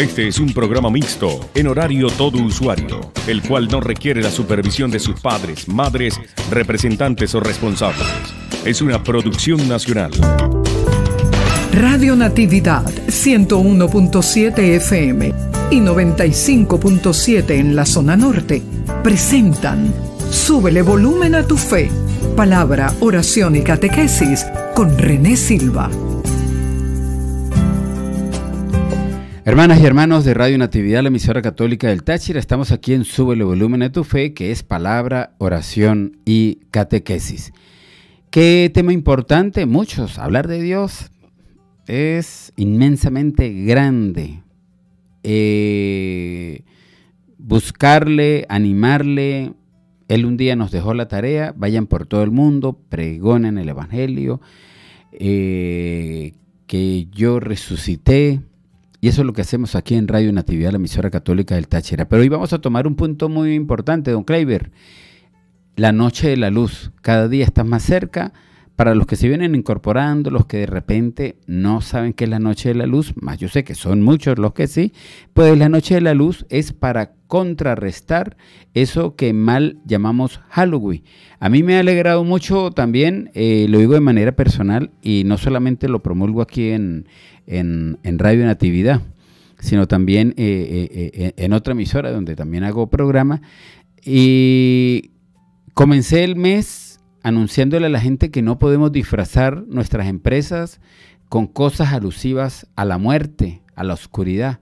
Este es un programa mixto, en horario todo usuario, el cual no requiere la supervisión de sus padres, madres, representantes o responsables. Es una producción nacional. Radio Natividad 101.7 FM y 95.7 en la zona norte presentan Súbele volumen a tu fe. Palabra, oración y catequesis con René Silva. Hermanas y hermanos de Radio Natividad, la emisora católica del Táchira, estamos aquí en Súbele volumen a tu fe, que es palabra, oración y catequesis. ¿Qué tema importante? Muchos. Hablar de Dios es inmensamente grande. Eh, buscarle, animarle. Él un día nos dejó la tarea, vayan por todo el mundo, pregonen el Evangelio, eh, que yo resucité. Y eso es lo que hacemos aquí en Radio Natividad, la emisora católica del Táchira. Pero hoy vamos a tomar un punto muy importante, don Kleiber. La noche de la luz. Cada día está más cerca para los que se vienen incorporando, los que de repente no saben qué es la noche de la luz, más yo sé que son muchos los que sí, pues la noche de la luz es para contrarrestar eso que mal llamamos Halloween. A mí me ha alegrado mucho también, eh, lo digo de manera personal y no solamente lo promulgo aquí en, en, Radio Natividad, sino también eh, eh, en otra emisora donde también hago programa. Y comencé el mes anunciándole a la gente que no podemos disfrazar nuestras empresas con cosas alusivas a la muerte, a la oscuridad.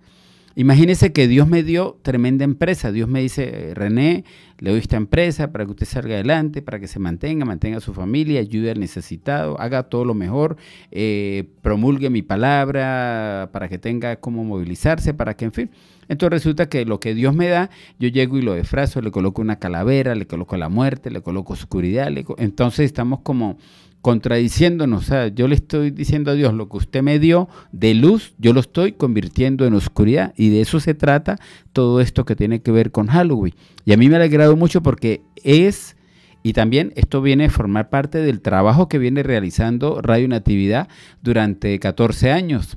Imagínese que Dios me dio tremenda empresa. Dios me dice, René, le doy esta empresa para que usted salga adelante, para que se mantenga, mantenga a su familia, ayude al necesitado, haga todo lo mejor, eh, promulgue mi palabra para que tenga cómo movilizarse, para que, en fin. Entonces resulta que lo que Dios me da, yo llego y lo disfrazo, le coloco una calavera, le coloco la muerte, le coloco oscuridad. entonces estamos como contradiciéndonos. Yo le estoy diciendo a Dios lo que usted me dio de luz, yo lo estoy convirtiendo en oscuridad. Y de eso se trata todo esto que tiene que ver con Halloween. Y a mí me ha alegrado mucho porque es... Y también esto viene a formar parte del trabajo que viene realizando Radio Natividad durante 14 años.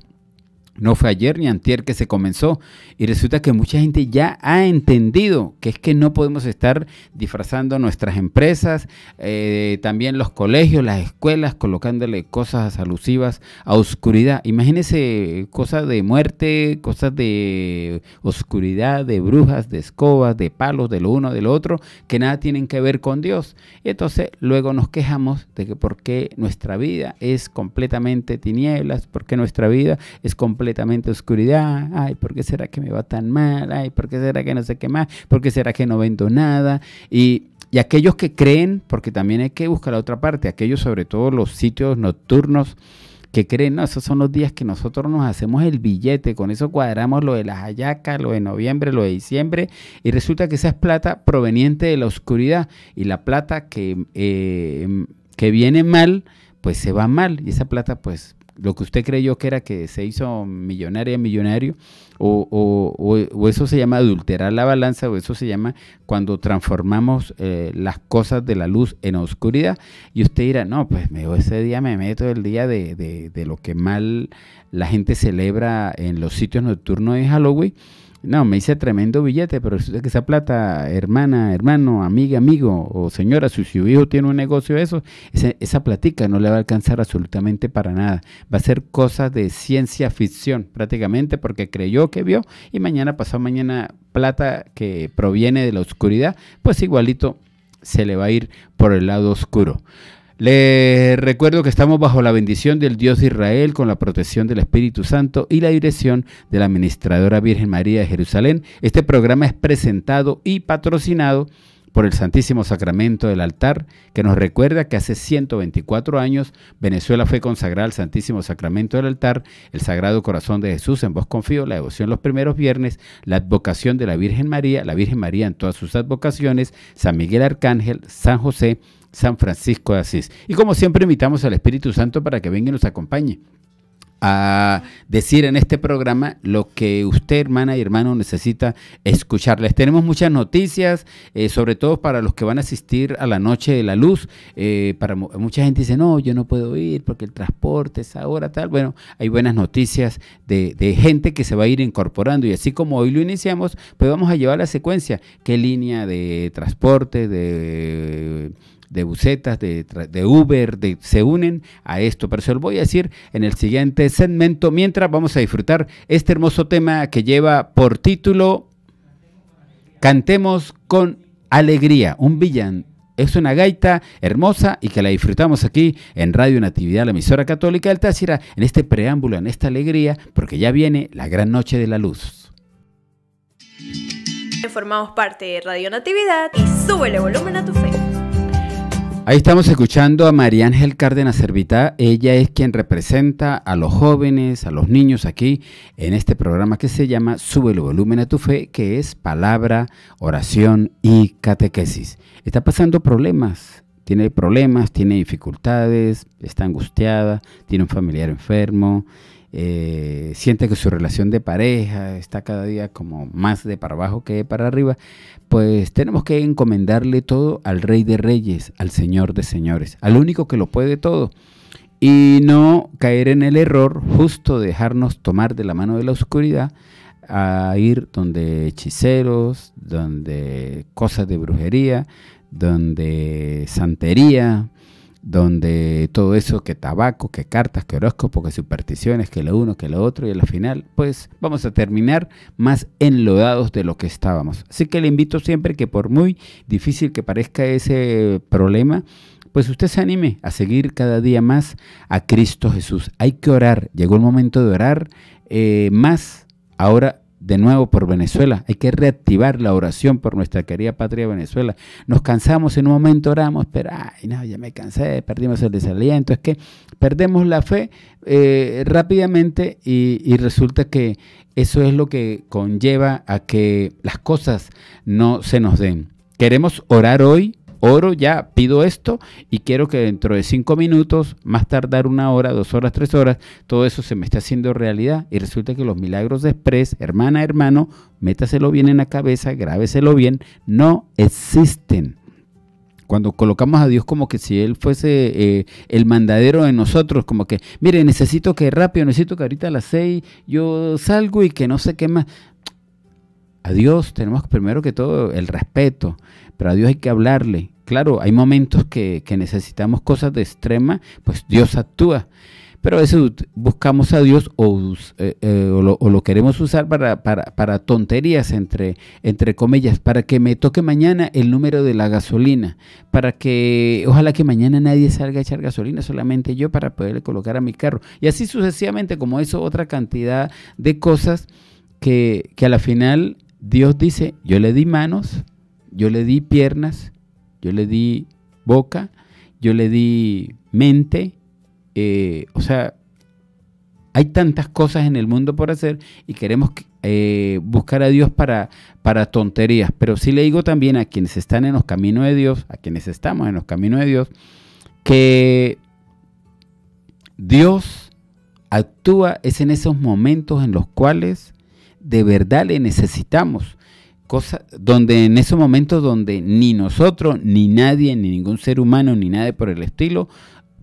No fue ayer ni antier que se comenzó. Y resulta que mucha gente ya ha entendido que es que no podemos estar disfrazando nuestras empresas, eh, también los colegios, las escuelas, colocándole cosas alusivas a oscuridad. Imagínense cosas de muerte, cosas de oscuridad, de brujas, de escobas, de palos, de lo uno, de lo otro, que nada tienen que ver con Dios. Y entonces luego nos quejamos de que por qué nuestra vida es completamente tinieblas, por qué nuestra vida es completamente completamente oscuridad, ay, ¿por qué será que me va tan mal? Ay, ¿por qué será que no sé qué más? ¿Por qué será que no vendo nada? Y, y aquellos que creen, porque también hay que buscar la otra parte, aquellos sobre todo los sitios nocturnos que creen, no, esos son los días que nosotros nos hacemos el billete, con eso cuadramos lo de las hallacas, lo de noviembre, lo de diciembre, y resulta que esa es plata proveniente de la oscuridad, y la plata que, eh, que viene mal, pues se va mal, y esa plata pues lo que usted creyó que era que se hizo millonaria, millonario, o, o, eso se llama adulterar la balanza, o eso se llama cuando transformamos eh, las cosas de la luz en oscuridad. Y usted dirá, no, pues ese día me meto el día de, de, de lo que mal la gente celebra en los sitios nocturnos de Halloween no, me hice tremendo billete, pero que esa plata, hermana, hermano, amiga, amigo o señora, si su hijo tiene un negocio de eso, esa, esa platica no le va a alcanzar absolutamente para nada. Va a ser cosa de ciencia ficción prácticamente porque creyó que vio y mañana pasó mañana plata que proviene de la oscuridad, pues igualito se le va a ir por el lado oscuro. Les recuerdo que estamos bajo la bendición del Dios de Israel con la protección del Espíritu Santo y la dirección de la Administradora Virgen María de Jerusalén. Este programa es presentado y patrocinado por el Santísimo Sacramento del altar, que nos recuerda que hace 124 años Venezuela fue consagrada al Santísimo Sacramento del altar, el Sagrado Corazón de Jesús en vos confío, la devoción los primeros viernes, la advocación de la Virgen María, la Virgen María en todas sus advocaciones, San Miguel Arcángel, San José, San Francisco de Asís. Y como siempre invitamos al Espíritu Santo para que venga y nos acompañe a decir en este programa lo que usted, hermana y hermano, necesita escucharles. tenemos muchas noticias, eh, sobre todo para los que van a asistir a la Noche de la Luz. Eh, para mucha gente dice, no, yo no puedo ir porque el transporte es ahora tal. Bueno, hay buenas noticias de, de gente que se va a ir incorporando y así como hoy lo iniciamos, pues vamos a llevar la secuencia. ¿Qué línea de transporte, de de bucetas, de, Uber, de, se unen a esto. Pero se lo voy a decir en el siguiente segmento, mientras vamos a disfrutar este hermoso tema que lleva por título Cantemos con alegría, un villán es una gaita hermosa y que la disfrutamos aquí en Radio Natividad, la emisora católica del Táchira, en este preámbulo, en esta alegría, porque ya viene la gran noche de la luz. Formamos parte de Radio Natividad y súbele volumen a tu fe. Ahí estamos escuchando a María Ángel Cárdenas Servitá. Ella es quien representa a los jóvenes, a los niños aquí en este programa que se llama Sube el volumen a tu fe, que es palabra, oración y catequesis. Está pasando problemas, tiene problemas, tiene dificultades, está angustiada, tiene un familiar enfermo, eh, siente que su relación de pareja está cada día como más de para abajo que de para arriba, pues tenemos que encomendarle todo al Rey de Reyes, al Señor de Señores, al único que lo puede todo. Y no caer en el error justo de dejarnos tomar de la mano de la oscuridad a ir donde hechiceros, donde cosas de brujería, donde santería, donde todo eso, que tabaco, que cartas, que horóscopo, que supersticiones, que lo uno, que lo otro, y al final, pues vamos a terminar más enlodados de lo que estábamos. Así que le invito siempre que por muy difícil que parezca ese problema, pues usted se anime a seguir cada día más a Cristo Jesús. Hay que orar, llegó el momento de orar eh, más ahora de nuevo por Venezuela. Hay que reactivar la oración por nuestra querida patria Venezuela. Nos cansamos en un momento, oramos, pero ay, no, ya me cansé, perdimos el desaliento. Es que perdemos la fe eh, rápidamente y, y resulta que eso es lo que conlleva a que las cosas no se nos den. Queremos orar hoy oro ya, pido esto y quiero que dentro de cinco minutos, más tardar una hora, dos horas, tres horas, todo eso se me está haciendo realidad. Y resulta que los milagros de Express, hermana, hermano, métaselo bien en la cabeza, grábeselo bien, no existen cuando colocamos a Dios como que si Él fuese eh, el mandadero de nosotros, como que, mire, necesito que rápido, necesito que ahorita a las seis yo salgo y que no sé qué más. A Dios tenemos primero que todo el respeto, pero a Dios hay que hablarle. Claro, hay momentos que, necesitamos cosas de extrema, pues Dios actúa. Pero a veces buscamos a Dios o, eh, eh, lo, queremos usar para, tonterías, entre, entre comillas, para que me toque mañana el número de la gasolina, para que ojalá que mañana nadie salga a echar gasolina, solamente yo para poderle colocar a mi carro. Y así sucesivamente, como eso, otra cantidad de cosas que, que a la final Dios dice, yo le di manos, yo le di piernas, yo le di boca, yo le di mente, eh, o sea, hay tantas cosas en el mundo por hacer y queremos eh, buscar a Dios para, para tonterías. Pero sí le digo también a quienes están en los caminos de Dios, a quienes estamos en los caminos de Dios, que Dios actúa es en esos momentos en los cuales de verdad le necesitamos donde en esos momentos donde ni nosotros, ni nadie, ni ningún ser humano, ni nadie por el estilo,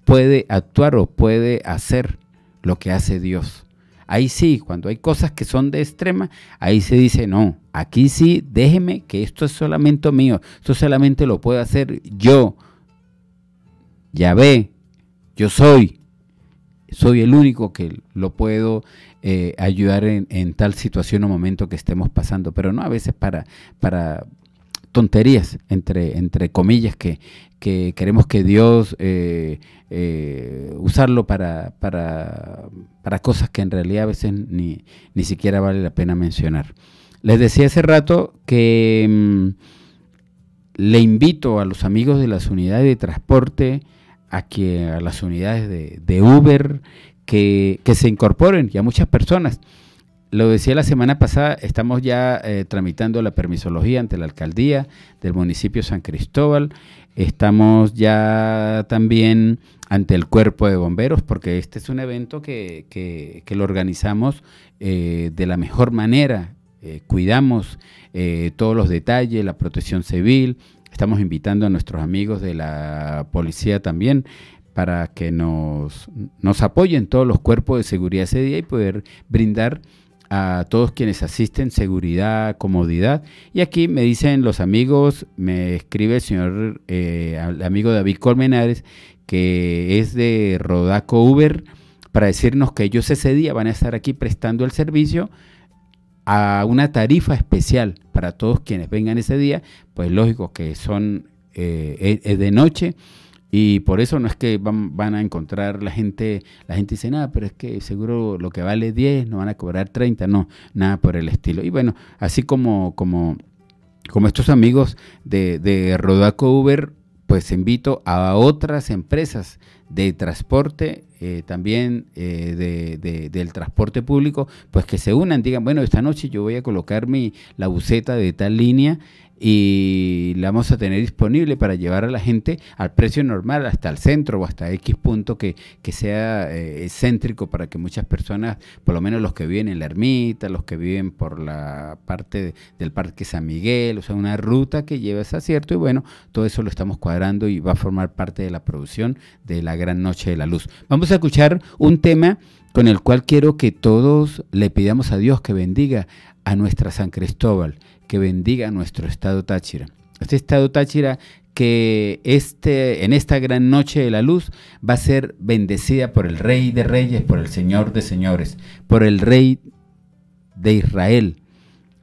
puede actuar o puede hacer lo que hace Dios. Ahí sí, cuando hay cosas que son de extrema, ahí se dice, no, aquí sí, déjeme que esto es solamente mío, esto solamente lo puedo hacer yo. Ya ve, yo soy, soy el único que lo puedo eh, ayudar en, tal situación o momento que estemos pasando, pero no a veces para, para tonterías, entre, entre comillas, que, que queremos que Dios eh, eh, usarlo para, para, para, cosas que en realidad a veces ni, ni siquiera vale la pena mencionar. Les decía hace rato que mm, le invito a los amigos de las unidades de transporte, a que a las unidades de, Uber, que, se incorporen y a muchas personas. lo decía la semana pasada, estamos ya eh, tramitando la permisología ante la alcaldía del municipio San Cristóbal. Estamos ya también ante el cuerpo de bomberos, porque este es un evento que, que, lo organizamos eh, de la mejor manera. Eh, cuidamos todos los detalles, la protección civil. Estamos invitando a nuestros amigos de la policía también para que nos, nos apoyen todos los cuerpos de seguridad ese día y poder brindar a todos quienes asisten seguridad, comodidad. Y aquí me dicen los amigos, me escribe el señor, eh, amigo David Colmenares, que es de Rodaco Uber, para decirnos que ellos ese día van a estar aquí prestando el servicio a una tarifa especial para todos quienes vengan ese día, pues lógico que son eh, es de noche y por eso no es que van, a encontrar la gente, la gente dice, nada, pero es que seguro lo que vale 10 no van a cobrar 30, no, nada por el estilo. Y bueno, así como, como, como estos amigos de, de Rodaco Uber, pues invito a otras empresas de transporte, eh, también eh, de, del transporte público, pues que se unan, digan, bueno, esta noche yo voy a colocar mi, la buceta de tal línea y la vamos a tener disponible para llevar a la gente al precio normal hasta el centro o hasta X punto que, que sea eh, céntrico para que muchas personas, por lo menos los que viven en la ermita, los que viven por la parte del Parque San Miguel, o sea, una ruta que lleva ese acierto y bueno, todo eso lo estamos cuadrando y va a formar parte de la producción de la Gran Noche de la Luz. Vamos a escuchar un tema con el cual quiero que todos le pidamos a Dios que bendiga a nuestra San Cristóbal que bendiga nuestro estado Táchira. Este estado Táchira que este, en esta gran noche de la luz va a ser bendecida por el Rey de Reyes, por el Señor de Señores, por el Rey de Israel,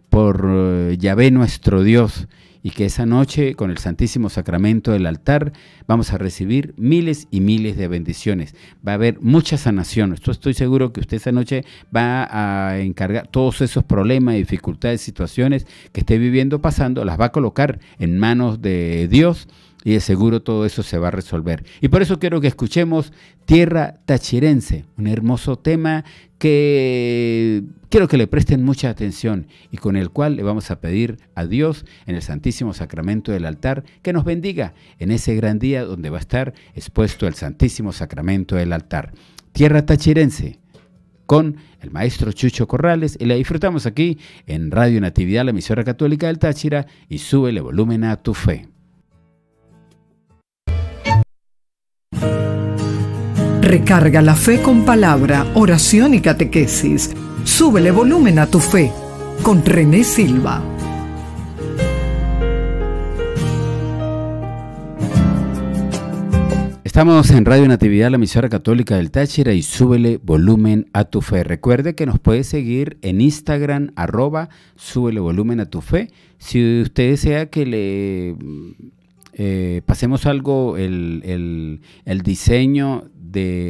por eh, Yahvé nuestro Dios, y que esa noche con el Santísimo Sacramento del altar vamos a recibir miles y miles de bendiciones. Va a haber mucha sanación. Esto estoy seguro que usted esa noche va a encargar todos esos problemas, dificultades, situaciones que esté viviendo pasando, las va a colocar en manos de Dios y de seguro todo eso se va a resolver. Y por eso quiero que escuchemos Tierra Tachirense, un hermoso tema que quiero que le presten mucha atención y con el cual le vamos a pedir a Dios en el Santísimo Sacramento del altar que nos bendiga en ese gran día donde va a estar expuesto el Santísimo Sacramento del altar. Tierra Tachirense con el maestro Chucho Corrales y la disfrutamos aquí en Radio Natividad, la emisora católica del Táchira y súbele volumen a tu fe. Recarga la fe con palabra, oración y catequesis. Súbele volumen a tu fe con René Silva. Estamos en Radio Natividad, la emisora católica del Táchira y súbele volumen a tu fe. Recuerde que nos puede seguir en Instagram, arroba, súbele volumen a tu fe. Si usted desea que le eh, pasemos algo, el, el diseño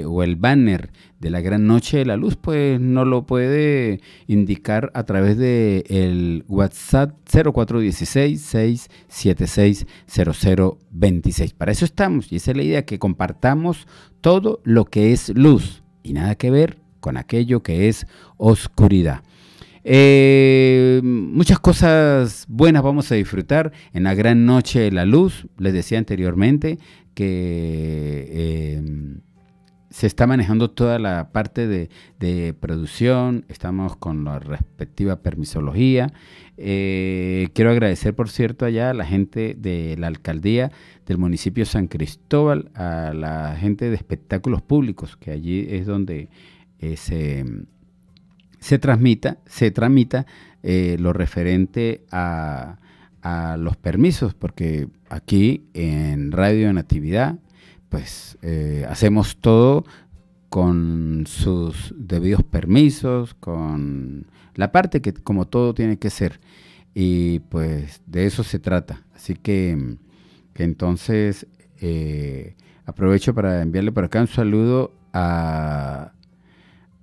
o el banner de la Gran Noche de la Luz, pues no lo puede indicar a través de el WhatsApp 0416-676-0026. Para eso estamos y esa es la idea, que compartamos todo lo que es luz y nada que ver con aquello que es oscuridad. Eh, muchas cosas buenas vamos a disfrutar en la gran noche de la luz. Les decía anteriormente que eh, se está manejando toda la parte de, producción, estamos con la respectiva permisología. Eh, quiero agradecer, por cierto, allá a la gente de la alcaldía del municipio San Cristóbal, a la gente de espectáculos públicos, que allí es donde eh, se, transmita, se tramita eh, lo referente a, a los permisos, porque aquí en Radio Natividad pues eh, hacemos todo con sus debidos permisos, con la parte que como todo tiene que ser. Y pues de eso se trata. Así que, entonces eh, aprovecho para enviarle por acá un saludo a,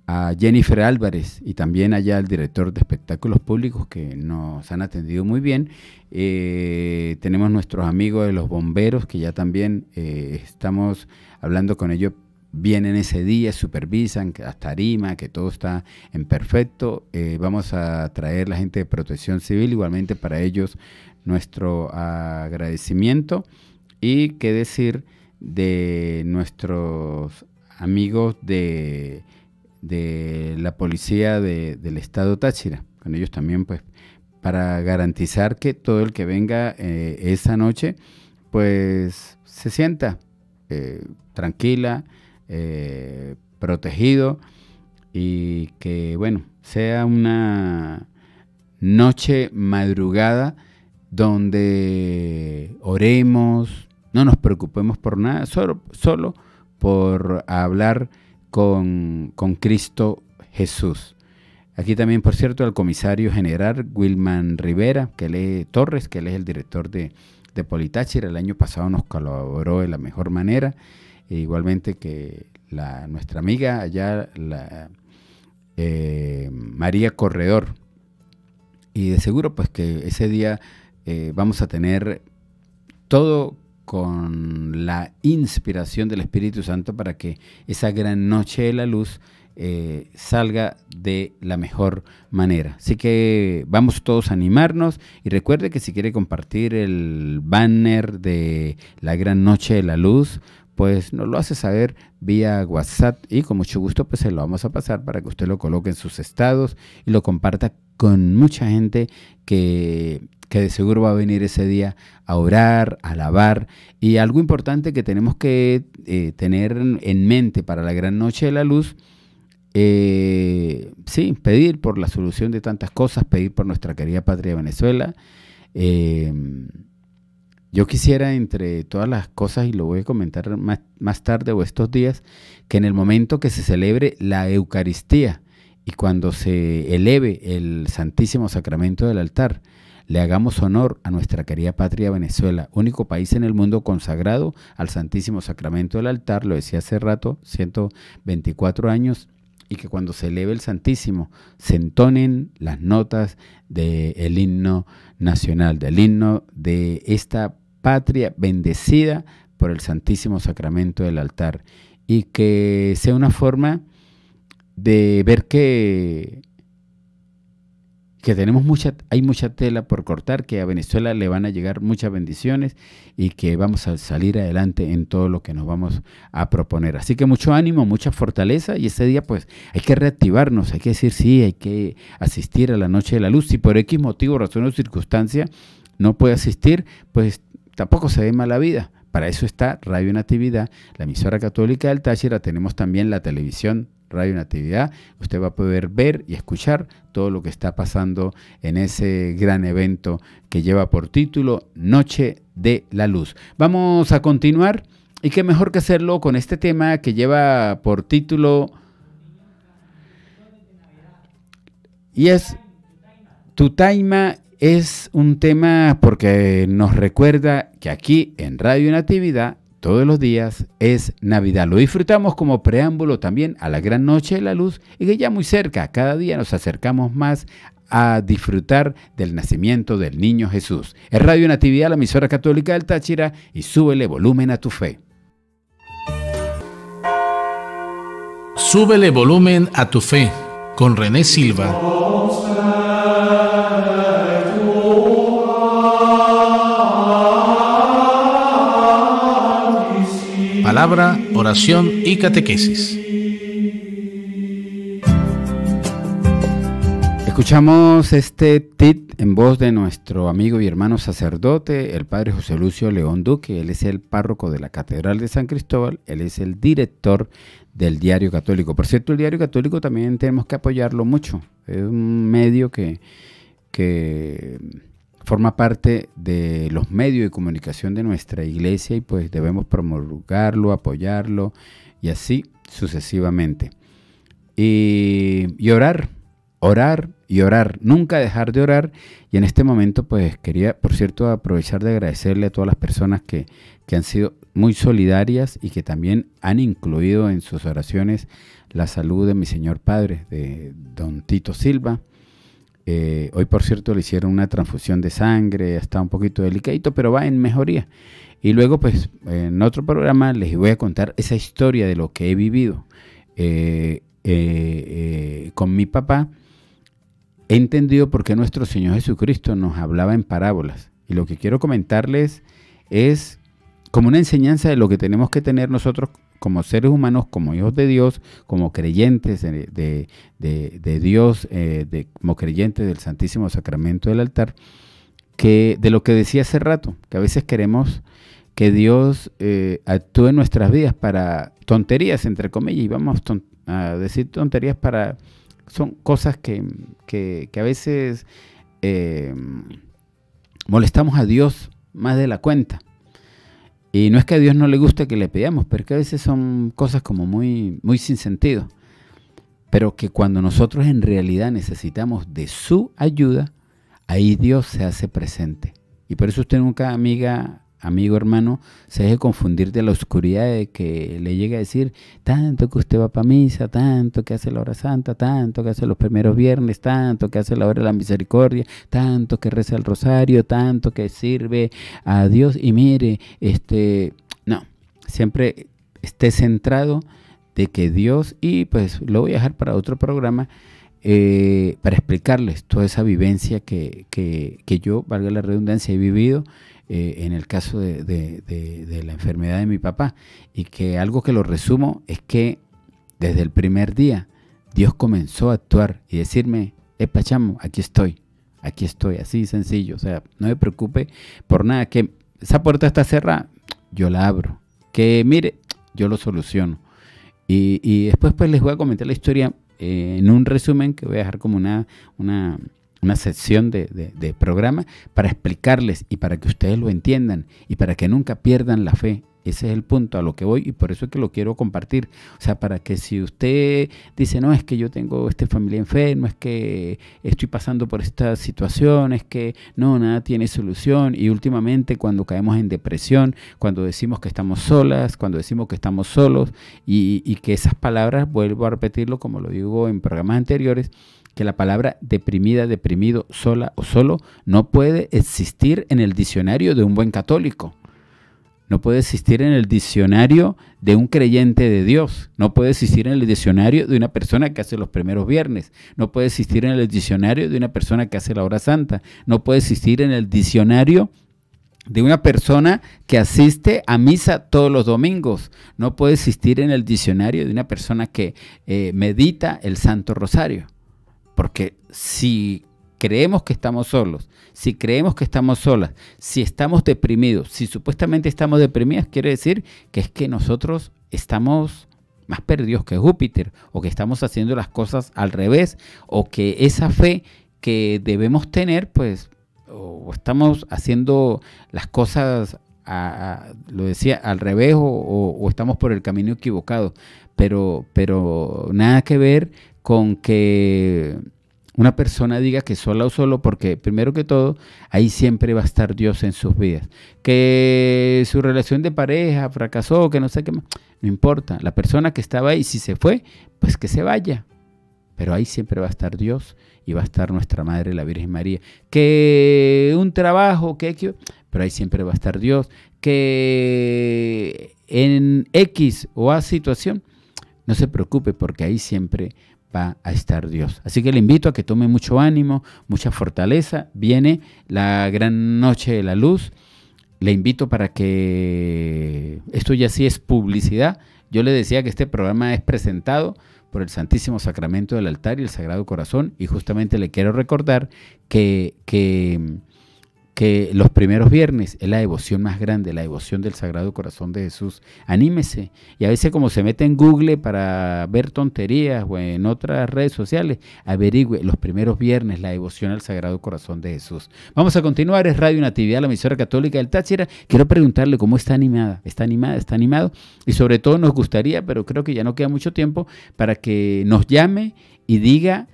a Jennifer Álvarez y también allá al director de espectáculos públicos que nos han atendido muy bien. Eh, tenemos nuestros amigos de los bomberos que ya también eh, estamos hablando con ellos vienen ese día, supervisan hasta Arima, que todo está en perfecto. Eh, vamos a traer la gente de protección civil, igualmente para ellos nuestro agradecimiento. Y qué decir de nuestros amigos de, de la policía del estado Táchira. Con ellos también, pues, para garantizar que todo el que venga eh, esa noche, pues, se sienta eh, tranquila, eh, protegido y que, bueno, sea una noche madrugada donde oremos, no nos preocupemos por nada, solo, solo por hablar con, con Cristo Jesús. Aquí también, por cierto, el comisario general Wilman Rivera, que le Torres, que él es el director de, de el año pasado nos colaboró de la mejor manera, e igualmente que la, nuestra amiga allá, la, eh, María Corredor, y de seguro pues que ese día eh, vamos a tener todo con la inspiración del Espíritu Santo para que esa gran noche de la luz eh, salga de la mejor manera. Así que vamos todos a animarnos y recuerde que si quiere compartir el banner de la gran noche de la luz, pues nos lo hace saber vía WhatsApp y con mucho gusto pues se lo vamos a pasar para que usted lo coloque en sus estados y lo comparta con mucha gente que que de seguro va a venir ese día a orar, a alabar. Y algo importante que tenemos que eh, tener en mente para la gran noche de la luz, eh, sí, pedir por la solución de tantas cosas, pedir por nuestra querida patria Venezuela. Em, yo quisiera, entre todas las cosas, y lo voy a comentar más, más tarde o estos días, que en el momento que se celebre la Eucaristía y cuando se eleve el Santísimo Sacramento del altar, le hagamos honor a nuestra querida patria Venezuela, único país en el mundo consagrado al Santísimo Sacramento del altar, lo decía hace rato, 124 años, y que cuando se eleve el Santísimo se entonen las notas del himno nacional, del himno de esta patria bendecida por el Santísimo Sacramento del altar, y que sea una forma de ver que que tenemos mucha, hay mucha tela por cortar, que a Venezuela le van a llegar muchas bendiciones y que vamos a salir adelante en todo lo que nos vamos a proponer. Así que mucho ánimo, mucha fortaleza y ese día pues hay que reactivarnos, hay que decir sí, hay que asistir a la noche de la luz. Si por X motivo, razón o circunstancia no puede asistir, pues tampoco se dé mala vida. Para eso está Radio Natividad, la emisora católica del Táchira. Tenemos también la televisión Radio Natividad. Usted va a poder ver y escuchar todo lo que está pasando en ese gran evento que lleva por título Noche de la Luz. Vamos a continuar y qué mejor que hacerlo con este tema que lleva por título y es Tutaima es un tema porque nos recuerda que aquí en Radio Natividad todos los días es Navidad. Lo disfrutamos como preámbulo también a la gran noche de la luz y que ya muy cerca, cada día nos acercamos más a disfrutar del nacimiento del niño Jesús. Es Radio Natividad, la emisora católica del Táchira y súbele volumen a tu fe. Súbele volumen a tu fe con René Silva. Palabra, oración y catequesis. Escuchamos este tit en voz de nuestro amigo y hermano sacerdote, el padre José Lucio León Duque. Él es el párroco de la Catedral de San Cristóbal, él es el director del Diario Católico. Por cierto, el Diario Católico también tenemos que apoyarlo mucho. Es un medio que, que forma parte de los medios de comunicación de nuestra iglesia y pues debemos promulgarlo, apoyarlo y así sucesivamente. Y, orar, orar y orar, nunca dejar de orar. Y en este momento pues quería, por cierto, aprovechar de agradecerle a todas las personas que, que han sido muy solidarias y que también han incluido en sus oraciones la salud de mi señor padre, de don Tito Silva, Eh, hoy, por cierto, le hicieron una transfusión de sangre, está un poquito delicadito, pero va en mejoría. Y luego, pues, en otro programa les voy a contar esa historia de lo que he vivido eh, eh, con mi papá. He entendido por qué nuestro Señor Jesucristo nos hablaba en parábolas. Y lo que quiero comentarles es como una enseñanza de lo que tenemos que tener nosotros como seres humanos, como hijos de Dios, como creyentes de, Dios, eh, como creyentes del Santísimo Sacramento del altar, que de lo que decía hace rato, que a veces queremos que Dios eh, actúe en nuestras vidas para tonterías, entre comillas, y vamos a decir tonterías para... Son cosas que, a veces eh, molestamos a Dios más de la cuenta. Y no es que a Dios no le guste que le pidamos, pero que a veces son cosas como muy, muy sin sentido. Pero que cuando nosotros en realidad necesitamos de su ayuda, ahí Dios se hace presente. Y por eso usted nunca, amiga, amigo hermano, se deje confundir de la oscuridad de que le llegue a decir tanto que usted va para misa, tanto que hace la hora santa, tanto que hace los primeros viernes, tanto que hace la hora de la misericordia, tanto que reza el rosario, tanto que sirve a Dios. Y mire, este, no, siempre esté centrado de que Dios, y pues lo voy a dejar para otro programa, eh, para explicarles toda esa vivencia que, que, que yo, valga la redundancia, he vivido eh, en el caso de, la enfermedad de mi papá. Y que algo que lo resumo es que desde el primer día Dios comenzó a actuar y decirme, epa chamo, aquí estoy, aquí estoy, así sencillo. O sea, no me preocupe por nada, que esa puerta está cerrada, yo la abro. Que mire, yo lo soluciono. Y, después pues les voy a comentar la historia eh, en un resumen que voy a dejar como una, una una sección de, programa para explicarles y para que ustedes lo entiendan y para que nunca pierdan la fe. Ese es el punto a lo que voy y por eso es que lo quiero compartir. O sea, para que si usted dice, no, es que yo tengo esta familia enferma, es que estoy pasando por esta situación, es que no, nada tiene solución. Y últimamente cuando caemos en depresión, cuando decimos que estamos solas, cuando decimos que estamos solos y, y que esas palabras, vuelvo a repetirlo como lo digo en programas anteriores, que la palabra deprimida, deprimido, sola o solo no puede existir en el diccionario de un buen católico. No puede existir en el diccionario de un creyente de Dios. No puede existir en el diccionario de una persona que hace los primeros viernes. No puede existir en el diccionario de una persona que hace la hora santa. No puede existir en el diccionario de una persona que asiste a misa todos los domingos. No puede existir en el diccionario de una persona que eh, medita el Santo Rosario. Porque si creemos que estamos solos, si creemos que estamos solas, si estamos deprimidos, si supuestamente estamos deprimidas, quiere decir que es que nosotros estamos más perdidos que Júpiter, o que estamos haciendo las cosas al revés, o que esa fe que debemos tener, pues, o estamos haciendo las cosas, lo decía, al revés, o, o, estamos por el camino equivocado, pero, pero nada que ver con que una persona diga que sola o solo, porque primero que todo, ahí siempre va a estar Dios en sus vidas. Que su relación de pareja fracasó, que no sé qué más, no importa. La persona que estaba ahí, si se fue, pues que se vaya. Pero ahí siempre va a estar Dios y va a estar nuestra Madre, la Virgen María. Que un trabajo, que, pero ahí siempre va a estar Dios. Que en X o A situación, no se preocupe porque ahí siempre va a estar Dios. Así que le invito a que tome mucho ánimo, mucha fortaleza. Viene la gran noche de la luz. Le invito para que esto ya sí es publicidad. Yo le decía que este programa es presentado por el Santísimo Sacramento del altar y el Sagrado Corazón y justamente le quiero recordar que, que que los primeros viernes es la devoción más grande, la devoción del Sagrado Corazón de Jesús. Anímese. Y a veces como se mete en Google para ver tonterías o en otras redes sociales, averigüe los primeros viernes la devoción al Sagrado Corazón de Jesús. Vamos a continuar, es Radio Natividad, la emisora católica del Táchira. Quiero preguntarle cómo está animada. ¿Está animada? ¿Está animado? Y sobre todo nos gustaría, pero creo que ya no queda mucho tiempo, para que nos llame y diga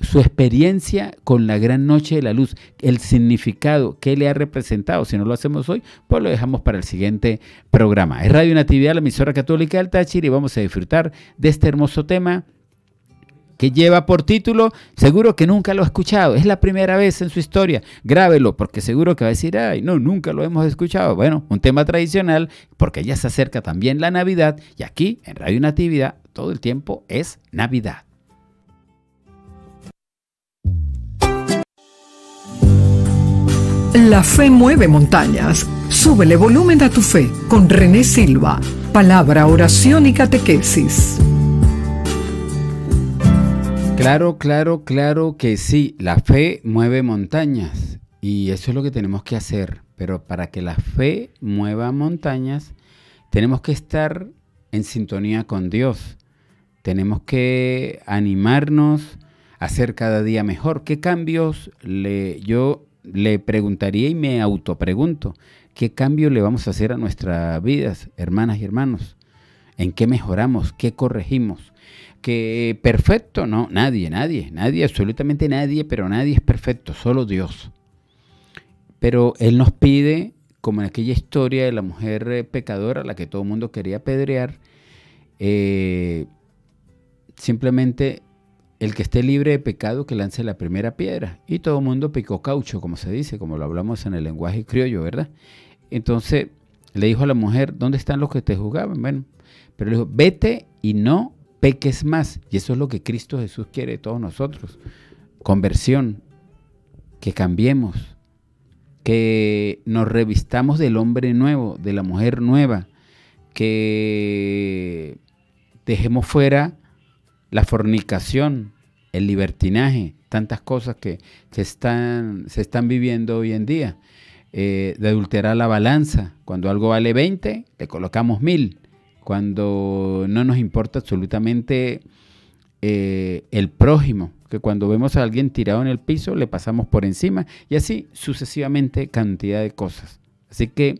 su experiencia con la gran noche de la luz, el significado que le ha representado. Si no lo hacemos hoy, pues lo dejamos para el siguiente programa. Es Radio Natividad, la emisora católica del Táchira, y vamos a disfrutar de este hermoso tema que lleva por título, seguro que nunca lo ha escuchado, es la primera vez en su historia, grábelo, porque seguro que va a decir, ay, no, nunca lo hemos escuchado. Bueno, un tema tradicional, porque ya se acerca también la Navidad, y aquí en Radio Natividad todo el tiempo es Navidad. La fe mueve montañas. Súbele volumen a tu fe con René Silva. Palabra, oración y catequesis. Claro, claro, claro que sí. La fe mueve montañas y eso es lo que tenemos que hacer. Pero para que la fe mueva montañas, tenemos que estar en sintonía con Dios. Tenemos que animarnos a ser cada día mejor. ¿Qué cambios le, yo le preguntaría y me autopregunto? ¿Qué cambio le vamos a hacer a nuestras vidas, hermanas y hermanos? ¿En qué mejoramos? ¿Qué corregimos? que perfecto, no, nadie, nadie, nadie, absolutamente nadie, pero nadie es perfecto, solo Dios. Pero Él nos pide, como en aquella historia de la mujer eh, pecadora la que todo el mundo quería apedrear, eh, simplemente el que esté libre de pecado que lance la primera piedra. Y todo el mundo picó caucho, como se dice, como lo hablamos en el lenguaje criollo, ¿verdad? Entonces le dijo a la mujer, ¿dónde están los que te juzgaban? Bueno, pero le dijo, vete y no peques más. Y eso es lo que Cristo Jesús quiere de todos nosotros. Conversión, que cambiemos, que nos revistamos del hombre nuevo, de la mujer nueva, que dejemos fuera la fornicación, el libertinaje, tantas cosas que, se están viviendo hoy en día. Eh, de adulterar la balanza. Cuando algo vale 20, le colocamos mil cuando no nos importa absolutamente eh, el prójimo, que cuando vemos a alguien tirado en el piso le pasamos por encima y así sucesivamente cantidad de cosas. Así que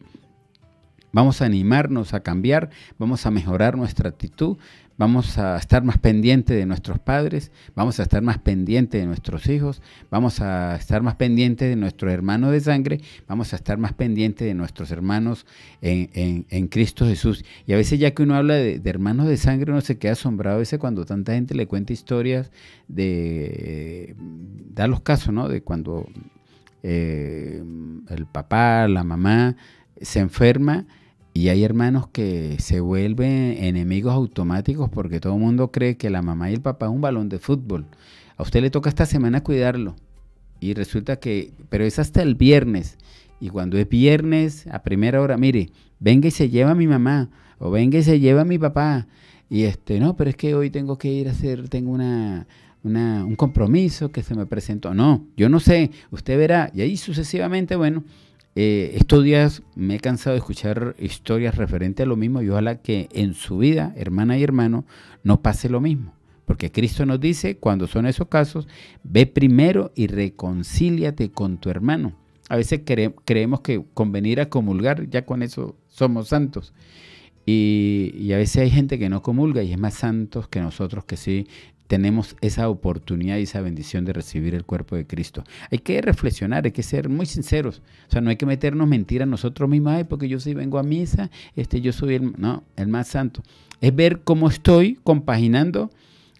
vamos a animarnos a cambiar, vamos a mejorar nuestra actitud, vamos a estar más pendientes de nuestros padres, vamos a estar más pendientes de nuestros hijos, vamos a estar más pendientes de nuestro hermano de sangre, vamos a estar más pendientes de nuestros hermanos en, Cristo Jesús. Y a veces ya que uno habla de, hermanos de sangre, uno se queda asombrado a veces cuando tanta gente le cuenta historias de, da los casos, ¿no? De cuando eh, el papá, la mamá se enferma y hay hermanos que se vuelven enemigos automáticos porque todo el mundo cree que la mamá y el papá es un balón de fútbol. A usted le toca esta semana cuidarlo. Y resulta que, pero es hasta el viernes. Y cuando es viernes, a primera hora, mire, venga y se lleva a mi mamá. O venga y se lleva a mi papá. Y este, no, pero es que hoy tengo que ir a hacer, tengo una, un compromiso que se me presentó. No, yo no sé, usted verá. Y ahí sucesivamente, bueno, eh, estos días me he cansado de escuchar historias referentes a lo mismo y ojalá que en su vida, hermana y hermano, no pase lo mismo. Porque Cristo nos dice, cuando son esos casos, ve primero y reconcíliate con tu hermano. A veces creemos que con venir a comulgar, ya con eso somos santos. Y, y, a veces hay gente que no comulga y es más santos que nosotros que sí tenemos esa oportunidad y esa bendición de recibir el cuerpo de Cristo. Hay que reflexionar, hay que ser muy sinceros. O sea, no hay que meternos mentiras nosotros mismos, Ay, porque yo sí vengo a misa, este, yo soy el, no, el más santo. Es ver cómo estoy compaginando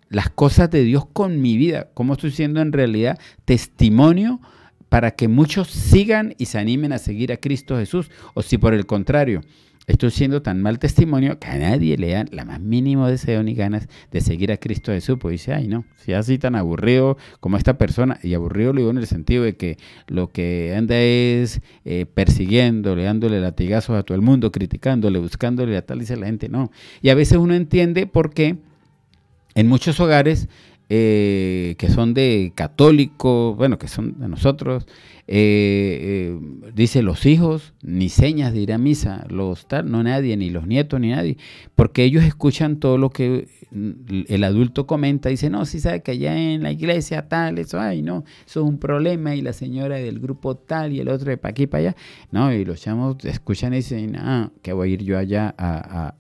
las cosas de Dios con mi vida, cómo estoy siendo en realidad testimonio para que muchos sigan y se animen a seguir a Cristo Jesús, o si por el contrario, estoy siendo tan mal testimonio que a nadie le da la más mínimo deseo ni ganas de seguir a Cristo Jesús. Pues dice, ay no, si así tan aburrido como esta persona, y aburrido lo digo en el sentido de que lo que anda es eh, persiguiéndole, dándole latigazos a todo el mundo, criticándole, buscándole a tal, dice la gente, no. Y a veces uno entiende por qué en muchos hogares eh, que son de católicos, bueno, que son de nosotros, eh, eh, dice los hijos, ni señas de ir a misa, los tal, no nadie, ni los nietos, ni nadie, porque ellos escuchan todo lo que el adulto comenta, dice, no, si sabe que allá en la iglesia tal, eso, ay, no, eso es un problema, y la señora del grupo tal, y el otro de pa' aquí, para allá, no, y los chamos escuchan y dicen, ah, que voy a ir yo allá a,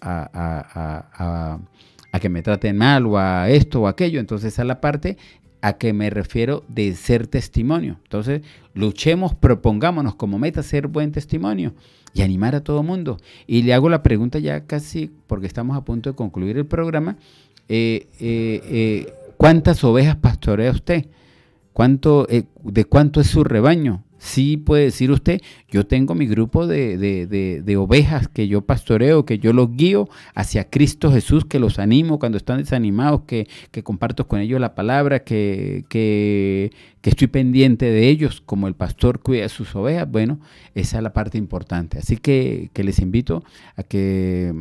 que me traten mal o a esto o aquello. Entonces a la parte a que me refiero de ser testimonio. Entonces luchemos, propongámonos como meta ser buen testimonio y animar a todo mundo. Y le hago la pregunta ya casi porque estamos a punto de concluir el programa. Eh, eh, eh, ¿Cuántas ovejas pastorea usted? ¿Cuánto, eh, ¿De cuánto es su rebaño? Sí puede decir usted, yo tengo mi grupo de, de, ovejas que yo pastoreo, que yo los guío hacia Cristo Jesús, que los animo cuando están desanimados, que, que comparto con ellos la palabra, que, que, que, estoy pendiente de ellos, como el pastor cuida sus ovejas. Bueno, esa es la parte importante. Así que, que les invito a que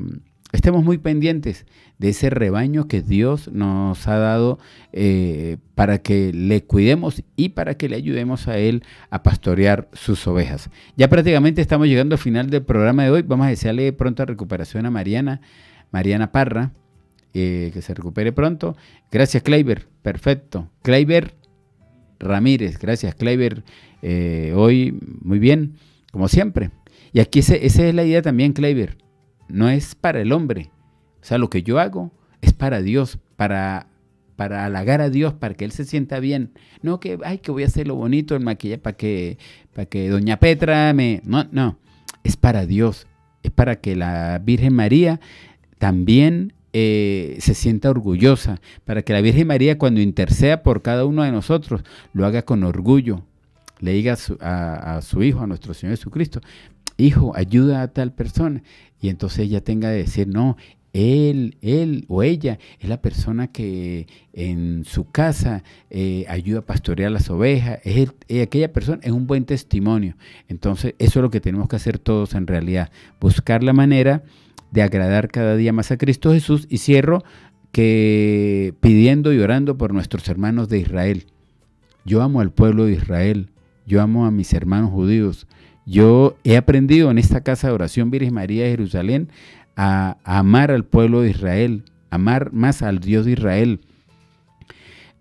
estemos muy pendientes de ese rebaño que Dios nos ha dado eh, para que le cuidemos y para que le ayudemos a Él a pastorear sus ovejas. Ya prácticamente estamos llegando al final del programa de hoy. Vamos a desearle pronta recuperación a Mariana, Mariana Parra, eh, que se recupere pronto. Gracias, Kleiber. Perfecto. Kleiber Ramírez. Gracias, Kleiber. Eh, hoy muy bien, como siempre. Y aquí esa es la idea también, Kleiber no es para el hombre. O sea, lo que yo hago es para Dios, para, para halagar a Dios, para que Él se sienta bien. No que, ay, que voy a hacer lo bonito, el maquillaje, para que, para que Doña Petra me... No, no, es para Dios. Es para que la Virgen María también eh, se sienta orgullosa, para que la Virgen María cuando interceda por cada uno de nosotros, lo haga con orgullo, le diga a a su Hijo, a nuestro Señor Jesucristo, Hijo, ayuda a tal persona y entonces ella tenga de decir, no, él, él o ella es la persona que en su casa eh, ayuda a pastorear las ovejas, es eh, aquella persona es un buen testimonio. Entonces, eso es lo que tenemos que hacer todos en realidad, buscar la manera de agradar cada día más a Cristo Jesús y cierro que pidiendo y orando por nuestros hermanos de Israel. Yo amo al pueblo de Israel, yo amo a mis hermanos judíos, yo he aprendido en esta casa de oración Virgen María de Jerusalén a, amar al pueblo de Israel, amar más al Dios de Israel.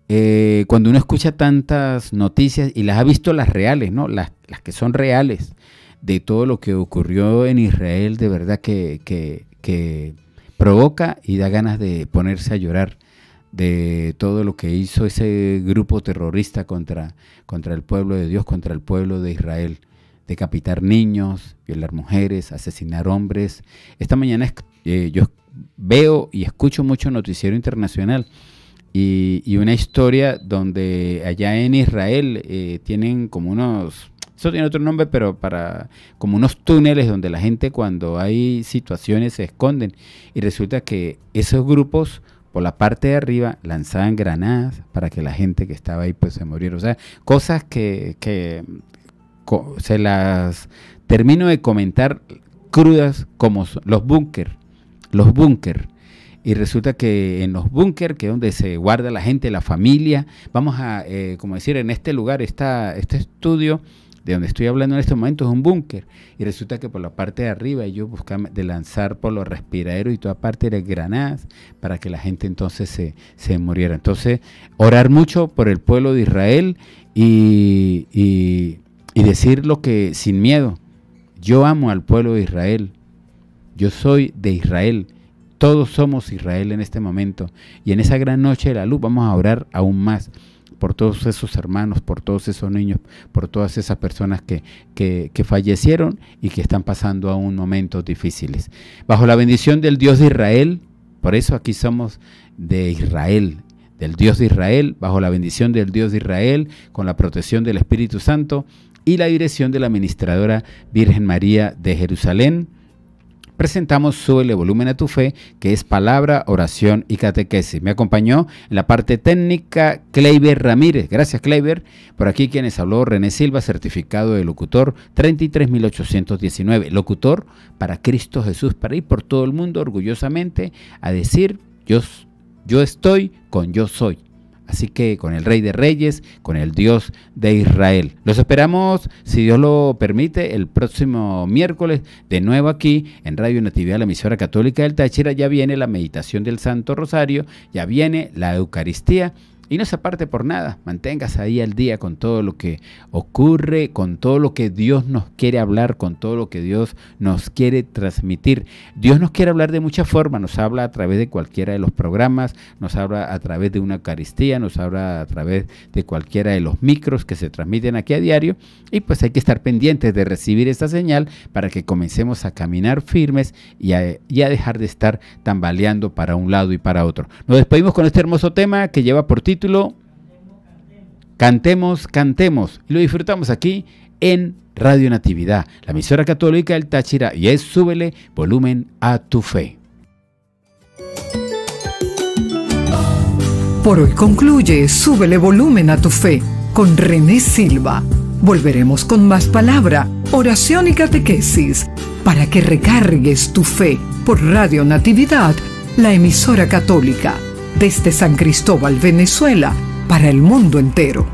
Eh, cuando uno escucha tantas noticias y las ha visto las reales, ¿no? Las, que son reales de todo lo que ocurrió en Israel, de verdad que, que, que provoca y da ganas de ponerse a llorar de todo lo que hizo ese grupo terrorista contra, contra el pueblo de Dios, contra el pueblo de Israel decapitar niños, violar mujeres, asesinar hombres. Esta mañana eh, yo veo y escucho mucho noticiero internacional y, una historia donde allá en Israel eh, tienen como unos, eso tiene otro nombre, pero para como unos túneles donde la gente cuando hay situaciones se esconden y resulta que esos grupos por la parte de arriba lanzaban granadas para que la gente que estaba ahí pues se muriera. O sea, cosas que, que se las termino de comentar crudas como los búnker, los búnker. Y resulta que en los búnker, que es donde se guarda la gente, la familia, vamos a, eh, como decir, en este lugar, está este estudio de donde estoy hablando en este momento es un búnker. Y resulta que por la parte de arriba ellos buscan de lanzar por los respiraderos y toda parte de granadas para que la gente entonces se, se muriera. Entonces, orar mucho por el pueblo de Israel y, y y decir lo que sin miedo, yo amo al pueblo de Israel, yo soy de Israel, todos somos Israel en este momento. Y en esa gran noche de la luz vamos a orar aún más por todos esos hermanos, por todos esos niños, por todas esas personas que, que, que, fallecieron y que están pasando aún momentos difíciles. Bajo la bendición del Dios de Israel, por eso aquí somos de Israel, del Dios de Israel, bajo la bendición del Dios de Israel, con la protección del Espíritu Santo, y la dirección de la administradora Virgen María de Jerusalén. Presentamos Súbele Volumen a tu Fe, que es palabra, oración y catequesis. Me acompañó en la parte técnica Kleiber Ramírez. Gracias, Kleiber. Por aquí quienes habló René Silva, certificado de locutor 33819. Locutor para Cristo Jesús, para ir por todo el mundo orgullosamente a decir, yo, yo estoy con yo soy. Así que con el Rey de Reyes, con el Dios de Israel. Los esperamos, si Dios lo permite, el próximo miércoles, de nuevo aquí en Radio Natividad, la emisora católica del Táchira. Ya viene la meditación del Santo Rosario, ya viene la Eucaristía y no se aparte por nada. Manténgase ahí al día con todo lo que ocurre, con todo lo que Dios nos quiere hablar, con todo lo que Dios nos quiere transmitir. Dios nos quiere hablar de muchas formas, nos habla a través de cualquiera de los programas, nos habla a través de una Eucaristía, nos habla a través de cualquiera de los micros que se transmiten aquí a diario y pues hay que estar pendientes de recibir esta señal para que comencemos a caminar firmes y a, y a dejar de estar tambaleando para un lado y para otro. Nos despedimos con este hermoso tema que lleva por título Cantemos, cantemos. Y lo disfrutamos aquí en Radio Natividad, la emisora católica del Táchira, y es súbele volumen a tu fe. Por hoy concluye Súbele volumen a tu fe con René Silva. Volveremos con más palabra, oración y catequesis para que recargues tu fe por Radio Natividad, la emisora católica, desde San Cristóbal, Venezuela, para el mundo entero.